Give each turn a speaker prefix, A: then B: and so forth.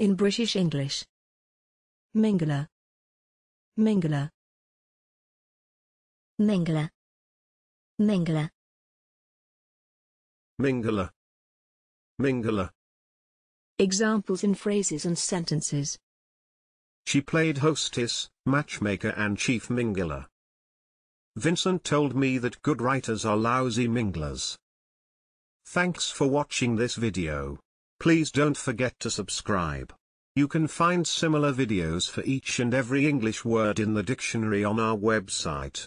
A: In British English. Mingler. Mingler.
B: Mingler. Mingler.
C: Mingler. Mingler.
A: Examples in phrases and sentences.
C: She played hostess, matchmaker and chief mingler. Vincent told me that good writers are lousy minglers. Thanks for watching this video. Please don't forget to subscribe. You can find similar videos for each and every English word in the dictionary on our website.